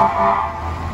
Uh-huh.